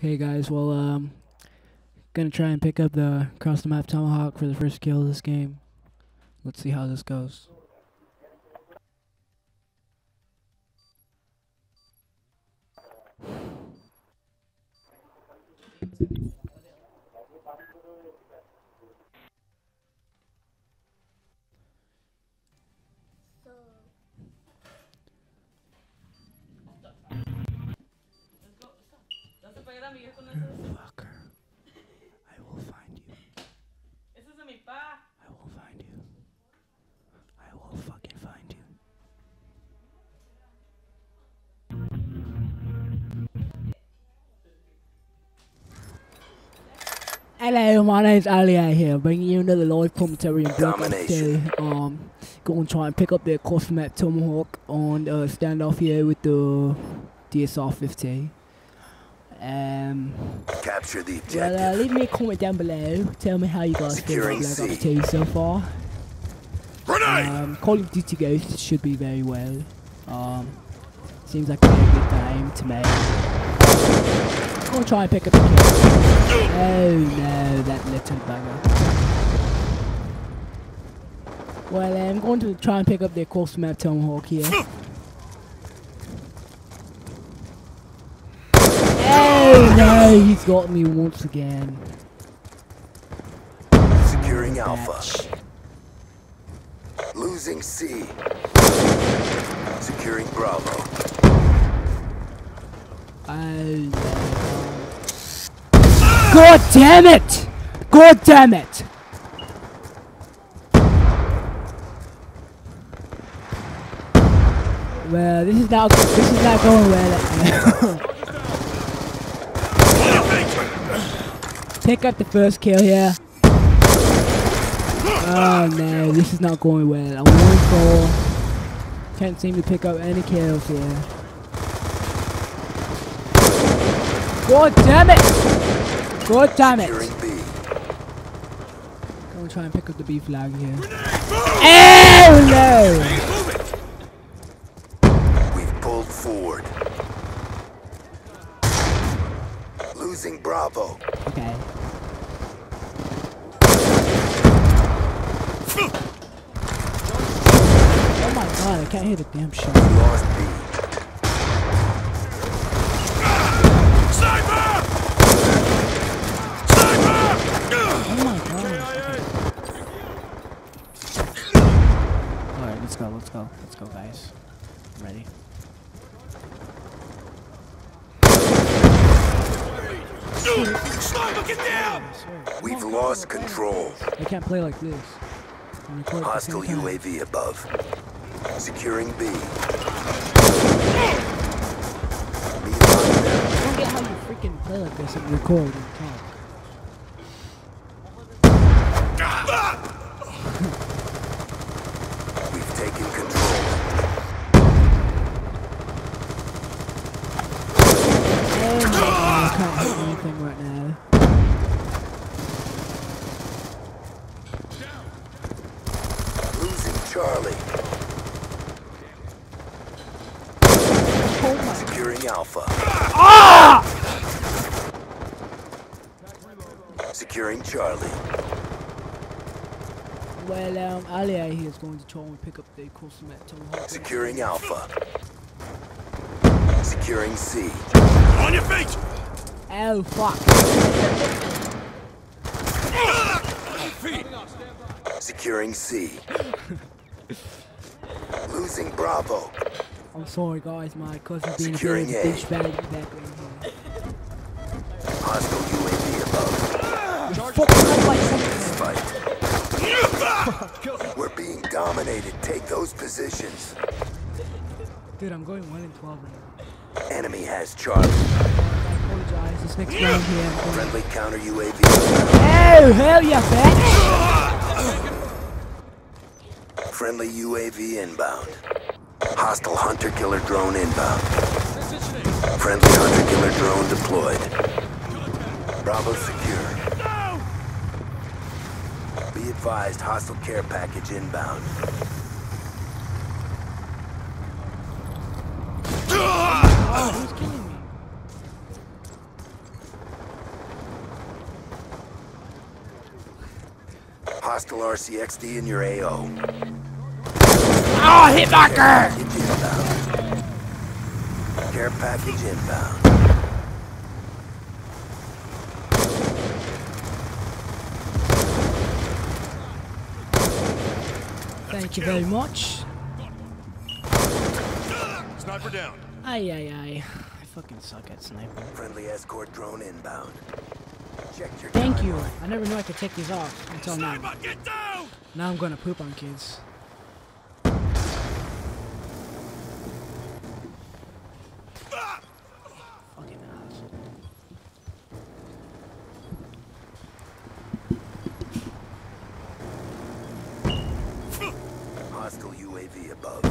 Hey guys, well, um, gonna try and pick up the cross the map tomahawk for the first kill of this game. Let's see how this goes. Fucker. I will find you. Ese es de mi pa. I will find you. I will fucking find you. Hello, my name name's Alia here, bringing you another live commentary and Black Ops 2. Domination. Um, going to try and pick up the custom map Tomahawk on uh, standoff here with the DSR 50. Um, Capture the well, uh, leave me a comment down below. Tell me how you guys feel about Black Ops 2 so far. Grenade! Um, Call of Duty Ghosts should be very well. Um, seems like a very good game to me. I'm gonna try and pick up a kill. Oh no, that little bugger. Well, I'm going to try and pick up the course map Tomahawk here. Oh no, he's got me once again. Securing Alpha. Losing C. Securing Bravo. Oh. God damn it! God damn it! Well, this is not this is not going well. Pick up the first kill here. Oh no, this is not going well. I'm one four. Can't seem to pick up any kills here. God damn it! God damn it! Gonna try and pick up the B flag here. Oh no! We've pulled forward. Losing Bravo. Okay. Oh my god, I can't hear the damn shit. Lost B. Oh my god. Okay. Alright, let's go, let's go. Let's go, guys. I'm ready. I swear. We've lost control. I can't play like this. and record at the Hostile. UAV above. Securing B. Freaking play like this and record and talk. We've taken control. Oh I can't hit anything right now. Losing Charlie. Oh my Securing Alpha. Securing Charlie. Well, um, Alia here is going to try and pick up the custom at Tomahawk. Securing Alpha. Securing C. On your feet! Oh, fuck. Securing C. Losing Bravo. I'm sorry, guys. My cousin's being Securing a A. bitch bag background here. Hostile UAV above. Fuck, I'm. Fight. We're being dominated. Take those positions. Dude, I'm going 1 in 12 right now. Enemy has Charlie. I apologize. This next round here, I'm going. Friendly counter UAV. Oh, hell yeah, bitch! Friendly UAV inbound. Hostile hunter-killer drone inbound. Friendly hunter-killer drone deployed. Bravo secure. Be advised, hostile care package inbound. Hostile RCXD in your AO. Oh, hitmarker! Package inbound. Care package inbound. Thank you very much. Sniper down. Aye, aye, aye. I fucking suck at sniper. Friendly escort drone inbound. Check your Thank you. I never knew I could take these off until now. Sniper, get! Now I'm gonna poop on kids. Fucking ass. Hostile UAV above.